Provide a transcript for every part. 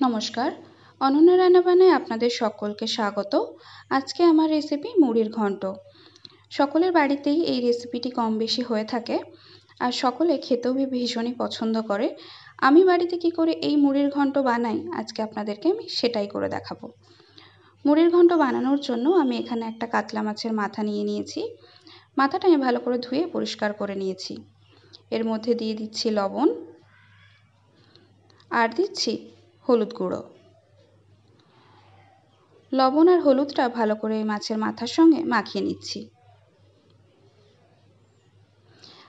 নমস্কার। অনন্যা রান্নাবান্নায় আপনাদের সকলকে স্বাগত। আজকে আমার রেসিপি মুড়ির ঘন্ট। সকলের বাড়িতেই এই রেসিপিটি কম বেশি হয়ে থাকে আর সকলে খেতেও ভীষণই পছন্দ করে। আমি বাড়িতে কি করে এই মুড়ির ঘন্ট বানাই, আজকে আপনাদেরকে আমি সেটাই করে দেখাবো। মুড়ির ঘন্ট বানানোর জন্য আমি এখানে একটা কাতলা মাছের মাথা নিয়ে নিয়েছি। মাথাটা আমি ভালো করে ধুয়ে পরিষ্কার করে নিয়েছি। এর মধ্যে দিয়ে দিচ্ছি লবণ। আর দিচ্ছি হলুদ গুঁড়ো। লবণ আর হলুদটা ভালো করে মাছের মাথার সঙ্গে মাখিয়ে নিচ্ছি।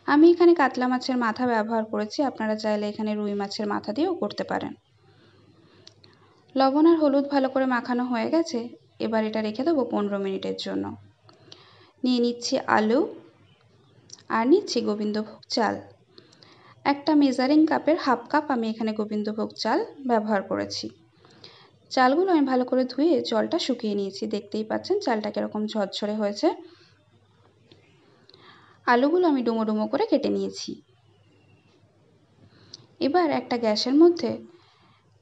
আমি এখানে কাতলা মাছের মাথা ব্যবহার করেছি, আপনারা চাইলে এখানে রুই মাছের মাথা দিয়েও করতে পারেন। লবণ আর হলুদ ভালো করে মাখানো হয়ে গেছে, এবার এটা রেখে দেবো পনেরো মিনিটের জন্য। নিয়ে নিচ্ছি আলু আর নিচ্ছি গোবিন্দভোগ চাল। একটা মেজারিং কাপের হাফ কাপ আমি এখানে গোবিন্দভোগ চাল ব্যবহার করেছি। চালগুলো আমি ভালো করে ধুয়ে জলটা শুকিয়ে নিয়েছি। দেখতেই পাচ্ছেন চালটা কীরকম ঝরঝরে হয়েছে। আলুগুলো আমি ডুমো ডুমো করে কেটে নিয়েছি। এবার একটা গ্যাসের মধ্যে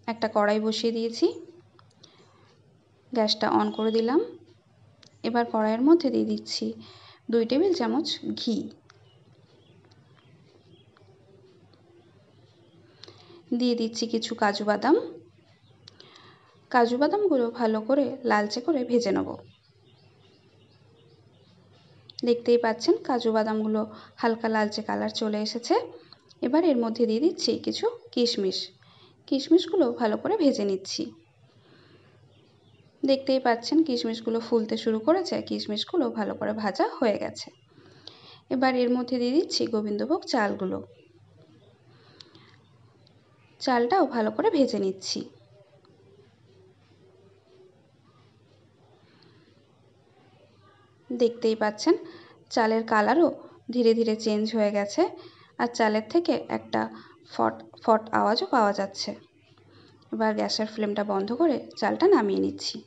একটা কড়াই বসিয়ে দিয়েছি। গ্যাসটা অন করে দিলাম। এবার কড়াইয়ের মধ্যে দিয়ে দিচ্ছি দুই টেবিল চামচ ঘি। দিয়ে দিচ্ছি কিছু কাজু বাদাম। কাজু বাদামগুলো ভালো করে লালচে করে ভেজে নেব। দেখতেই পাচ্ছেন কাজু বাদামগুলো হালকা লালচে কালার চলে এসেছে। এবার এর মধ্যে দিয়ে দিচ্ছি কিছু কিশমিশ। কিশমিশগুলো ভালো করে ভেজে নিচ্ছি। দেখতেই পাচ্ছেন কিশমিশগুলো ফুলতে শুরু করেছে, কিশমিশগুলো ভালো করে ভাজা হয়ে গেছে। এবার এর মধ্যে দিয়ে দিচ্ছি গোবিন্দভোগ চালগুলো। চালটাও ভালো করে ভেজে নিচ্ছি। দেখতেই পাচ্ছেন, চালের কালারও ধীরে ধীরে চেঞ্জ হয়ে গেছে আর চালের থেকে একটা ফট ফট আওয়াজও পাওয়া যাচ্ছে। এবার গ্যাসের ফ্লেমটা বন্ধ করে চালটা নামিয়ে নিচ্ছি।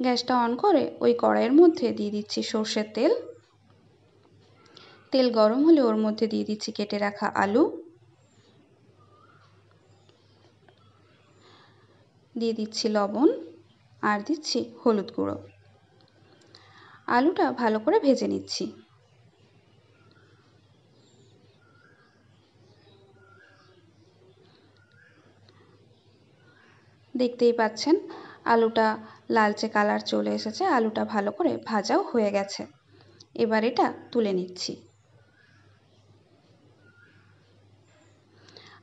গ্যাসটা অন করে ওই কড়াইয়ের মধ্যে দিয়ে দিচ্ছি সর্ষের তেল। তেল গরম হলে ওর মধ্যে দিয়ে দিচ্ছি কেটে রাখা আলু। দিয়ে দিচ্ছি লবণ আর দিচ্ছি হলুদ গুঁড়ো। আলুটা ভালো করে ভেজে নিচ্ছি। দেখতেই পাচ্ছেন, আলুটা লালচে কালার চলে এসেছে, আলুটা ভালো করে ভাজাও হয়ে গেছে। এবার এটা তুলে নিচ্ছি।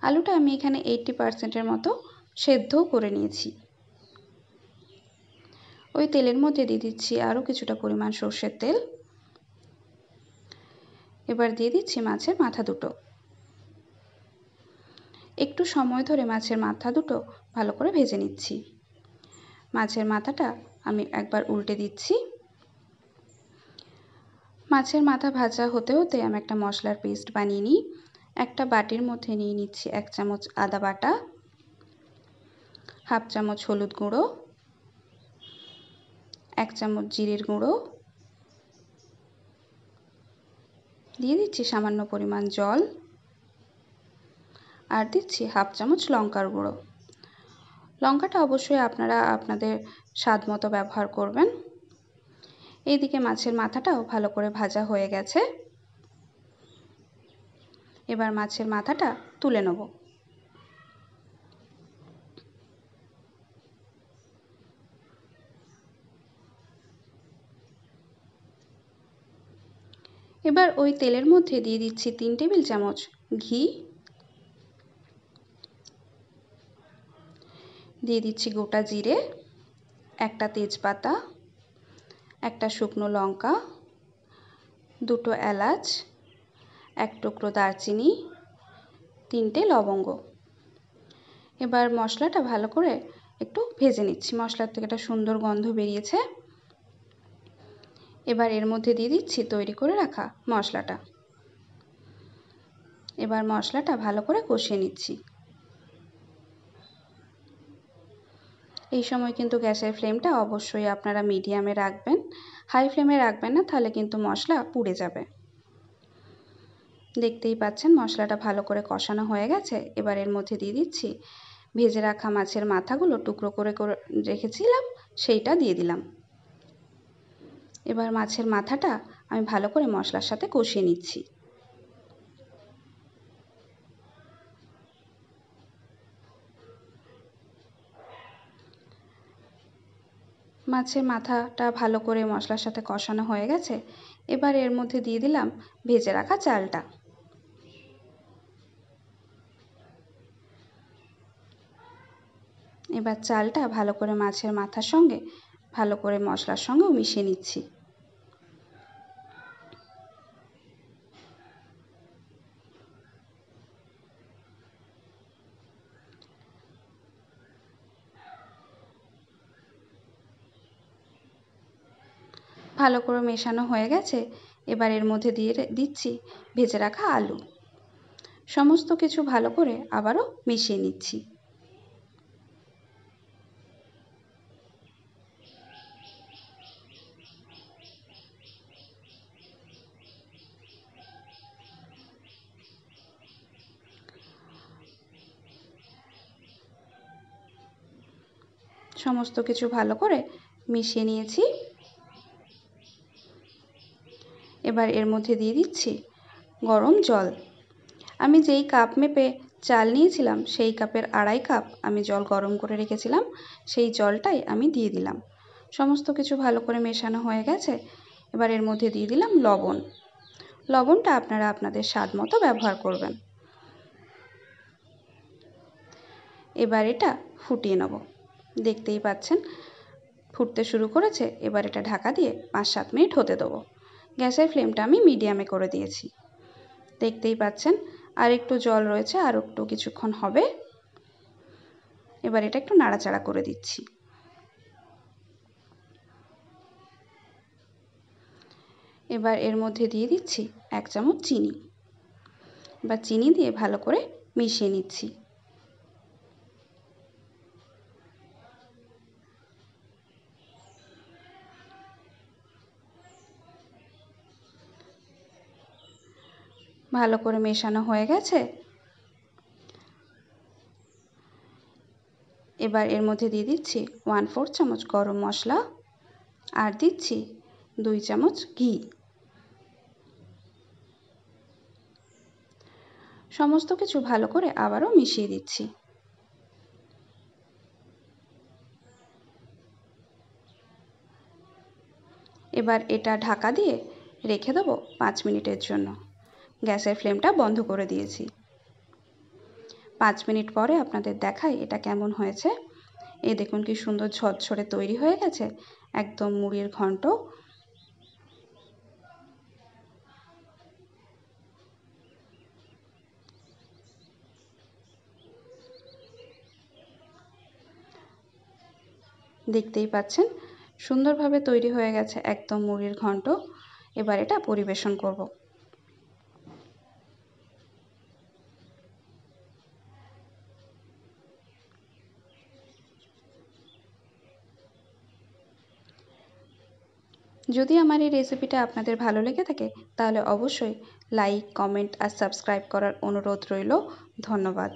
আলুটা আমি এখানে এইটটি পারসেন্টের মতো সেদ্ধও করে নিয়েছি। ওই তেলের মধ্যে দিয়ে দিচ্ছি আরও কিছুটা পরিমাণ সর্ষের তেল। এবার দিয়ে দিচ্ছি মাছের মাথা দুটো। একটু সময় ধরে মাছের মাথা দুটো ভালো করে ভেজে নিচ্ছি। মাছের মাথাটা আমি একবার উল্টে দিচ্ছি। মাছের মাথা ভাজা হতে হতে আমি একটা মশলার পেস্ট বানিয়ে নিই। একটা বাটির মধ্যে নিয়ে নিচ্ছি এক চামচ আদা বাটা, হাফ চামচ হলুদ গুঁড়ো, এক চামচ জিরের গুঁড়ো। দিয়ে দিচ্ছি সামান্য পরিমাণ জল আর দিচ্ছি হাফ চামচ লঙ্কার গুঁড়ো। লঙ্কাটা অবশ্যই আপনারা আপনাদের স্বাদ মতো ব্যবহার করবেন। এইদিকে মাছের মাথাটাও ভালো করে ভাজা হয়ে গেছে। এবার মাছের মাথাটা তুলে নেব। এবার ওই তেলের মধ্যে দিয়ে দিচ্ছি তিন টেবিল চামচ ঘি। দিয়ে দিচ্ছি গোটা জিরে, একটা তেজপাতা, একটা শুকনো লঙ্কা, দুটো এলাচ এক টুকরো দারচিনি, তিনটে লবঙ্গ। এবার মশলাটা ভালো করে একটু ভেজে নিচ্ছি। মশলার থেকে একটা সুন্দর গন্ধ বেরিয়েছে। এবার এর মধ্যে দিয়ে দিচ্ছি তৈরি করে রাখা মশলাটা। এবার মশলাটা ভালো করে কষিয়ে নিচ্ছি। এই সময় কিন্তু গ্যাসের ফ্লেমটা অবশ্যই আপনারা মিডিয়ামে রাখবেন। হাই ফ্লেমে রাখবেন না, তাহলে কিন্তু মশলা পুড়ে যাবে। দেখতেই পাচ্ছেন মশলাটা ভালো করে কষানো হয়ে গেছে। এবার এর মধ্যে দিয়ে দিচ্ছি। ভেজে রাখা মাছের মাথাগুলো টুকরো করে করে রেখেছিলাম, সেইটা দিয়ে দিলাম। এবার মাছের মাথাটা আমি ভালো করে মশলার সাথে কষিয়ে নিচ্ছি। মাছের মাথাটা ভালো করে মশলার সাথে কষানো হয়ে গেছে। এবার এর মধ্যে দিয়ে দিলাম ভেজে রাখা চালটা। এবার চালটা ভালো করে মাছের মাথার সঙ্গে, ভালো করে মশলার সঙ্গেও মিশিয়ে নিচ্ছি। ভালো করে মেশানো হয়ে গেছে, এবার এর মধ্যে দিয়ে দিচ্ছি ভেজে রাখা আলু। সমস্ত কিছু ভালো করে আবারও মিশিয়ে নিচ্ছি। সমস্ত কিছু ভালো করে মিশিয়ে নিয়েছি। এবার এর মধ্যে দিয়ে দিচ্ছি গরম জল। আমি যেই কাপ মেপে চাল নিয়েছিলাম, সেই কাপের আড়াই কাপ আমি জল গরম করে রেখেছিলাম, সেই জলটাই আমি দিয়ে দিলাম। সমস্ত কিছু ভালো করে মেশানো হয়ে গেছে। এবার এর মধ্যে দিয়ে দিলাম লবণ। লবণটা আপনারা আপনাদের স্বাদ মতো ব্যবহার করবেন। এবার এটা ফুটিয়ে নেব। দেখতেই পাচ্ছেন, ফুটতে শুরু করেছে। এবার এটা ঢাকা দিয়ে পাঁচ সাত মিনিট হতে দেবো। গ্যাসের ফ্লেমটা আমি মিডিয়ামে করে দিয়েছি। দেখতেই পাচ্ছেন, আর একটু জল রয়েছে, আর একটু কিছুক্ষণ হবে। এবার এটা একটু নাড়াচাড়া করে দিচ্ছি। এবার এর মধ্যে দিয়ে দিচ্ছি এক চামচ চিনি। বা চিনি দিয়ে ভালো করে মিশিয়ে নিচ্ছি। ভালো করে মেশানো হয়ে গেছে। এবার এর মধ্যে দিয়ে দিচ্ছি ওয়ান ফোর চামচ গরম মশলা আর দিচ্ছি দুই চামচ ঘি। সমস্ত কিছু ভালো করে আবারও মিশিয়ে দিচ্ছি। এবার এটা ঢাকা দিয়ে রেখে দেবো পাঁচ মিনিটের জন্য। গ্যাসের ফ্লেমটা বন্ধ করে দিয়েছি। পাঁচ মিনিট পরে আপনাদের দেখাই এটা কেমন হয়েছে। এই দেখুন কি সুন্দর ঝরঝরে তৈরি হয়ে গেছে, একদম মুড়ির ঘন্ট। দেখতেই পাচ্ছেন, সুন্দরভাবে তৈরি হয়ে গেছে একদম মুড়ির ঘন্ট। এবার এটা পরিবেশন করব। যদি আমার এই রেসিপিটা আপনাদের ভালো লেগে থাকে, তাহলে অবশ্যই লাইক কমেন্ট আর সাবস্ক্রাইব করার অনুরোধ রইল। ধন্যবাদ।